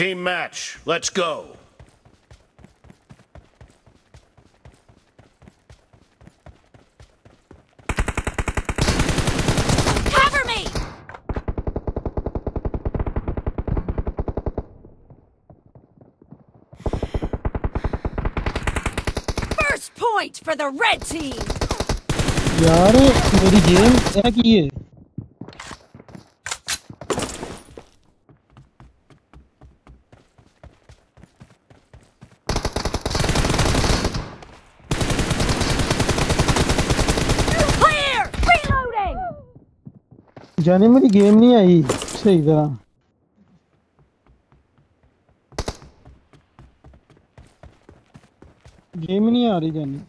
Team match, let's go. Cover me! First point for the red team. Got it. यार मेरी जेब क्या की है जाने मेरी गेम नहीं आई सही तरह गेम नहीं आ रही जानी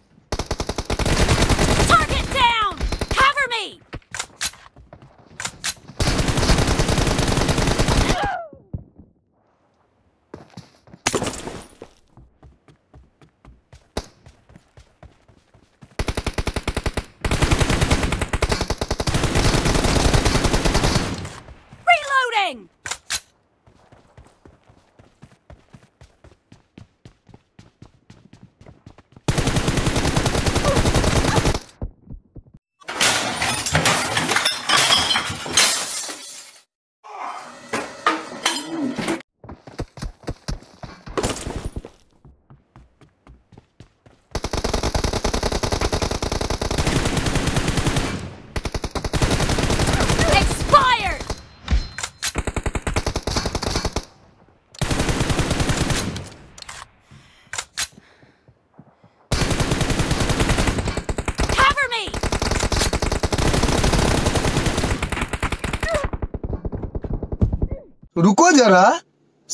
रुको जरा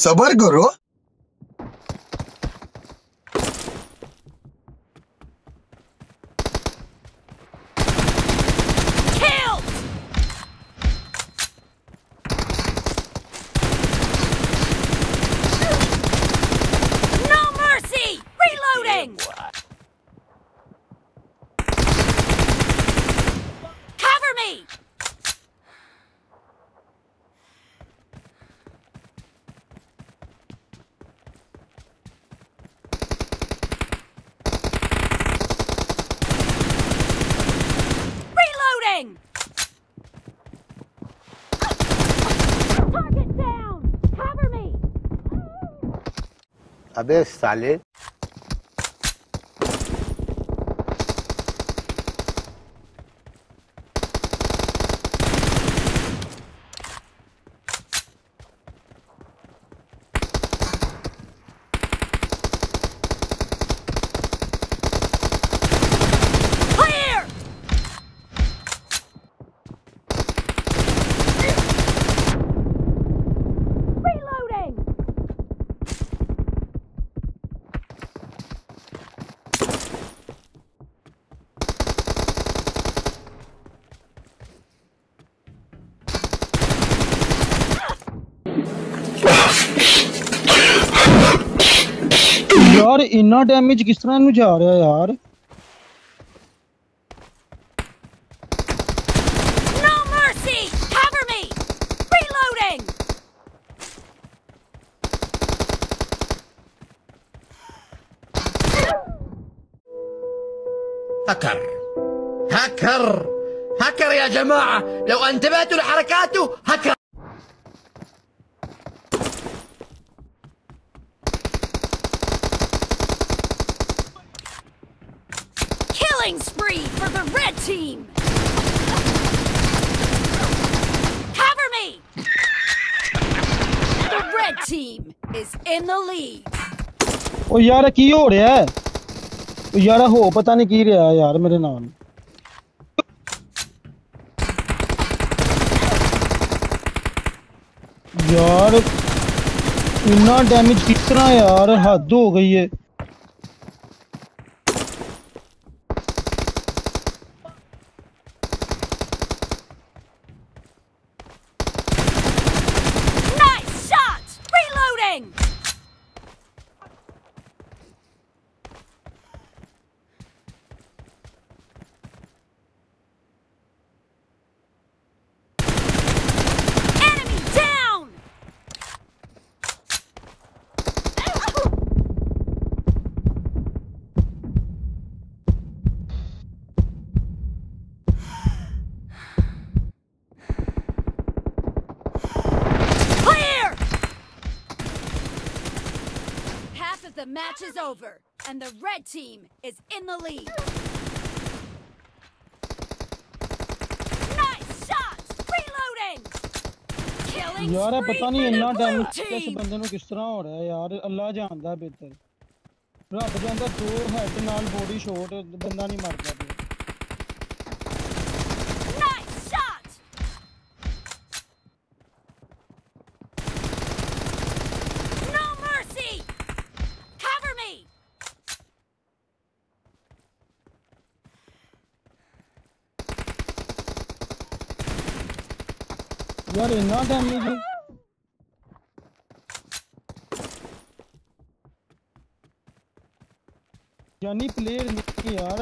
सबर करो అదే సాలే ਯਾਰ ਇੰਨਾ ਡੈਮੇਜ ਕਿਸ ਤਰ੍ਹਾਂ ਇਹਨੂੰ ਜਾ ਰਿਹਾ ਯਾਰ هكر هكر هكر يا جماعة لو انتبهتوا لحركاته هكر Killing spree for the red team! Cover me! The red team is in the lead. Oh, यार की हो रहा है ओ यार हो पता नहीं की रहा यार मेरे नाम यार इतना डैमेज कितना यार हद हो गई है the match is over, and the red team is in the lead. Nice shot! Reloading! Killing यार पता नहीं इतना डैमेज कैसे बंदे ਨੂੰ ਕਿਸ ਤਰ੍ਹਾਂ ਹੋ ਰਿਹਾ better. ਅੱਲਾ ਜਾਣਦਾ ਬਿਹਤਰ ਰੱਬ ਜਾਣਦਾ ਦੋ ਹੈਡ ਨਾਲ ਬੋਡੀ ਸ਼ਾਟ ਬੰਦਾ ਨਹੀਂ ਮਰਦਾ What is not damaging? यानी प्लेयर नहीं यार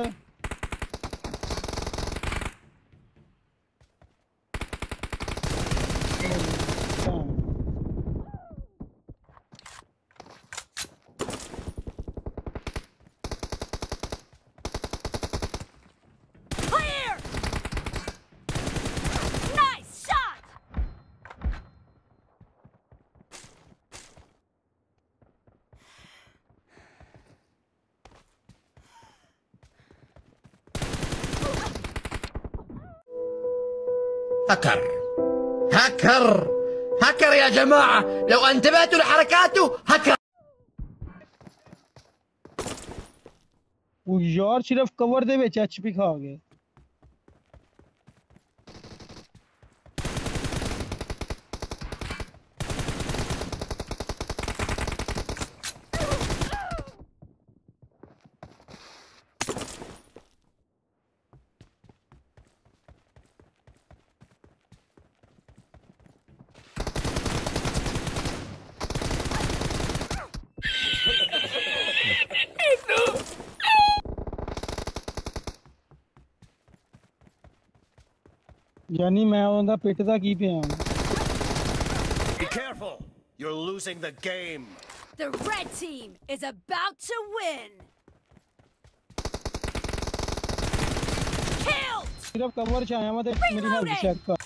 هكر هكر هكر يا جماعة لو انتبهتوا لحركاته هكر ਉਹ ਯਾਰ ਸਿਰਫ ਕਵਰ ਦੇ ਵਿੱਚ ਐਚਪੀ ਖਾ ਗਏ Be careful. You're losing the game. The red team is about to win. Killed. ਸਿਰਫ ਕਵਰ ਚ ਆਇਆ ਮੈਂ ਤੇ ਮੇਰੀ ਹੈਲਥ ਚੈੱਕ ਕਰ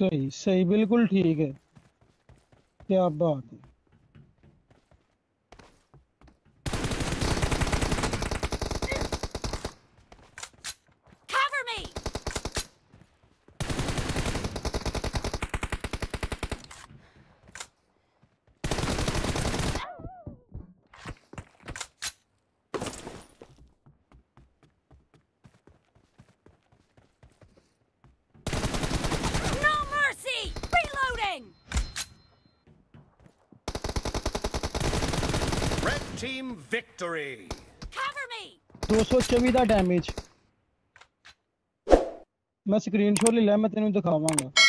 सही सही बिल्कुल ठीक है क्या बात है team victory. Cover me. 214 ਦਾ ਡੈਮੇਜ ਮੈਂ ਸਕਰੀਨਸ਼ਾਟ ਲੈ ਲਿਆ ਮੈਂ ਤੈਨੂੰ ਦਿਖਾਵਾਂਗਾ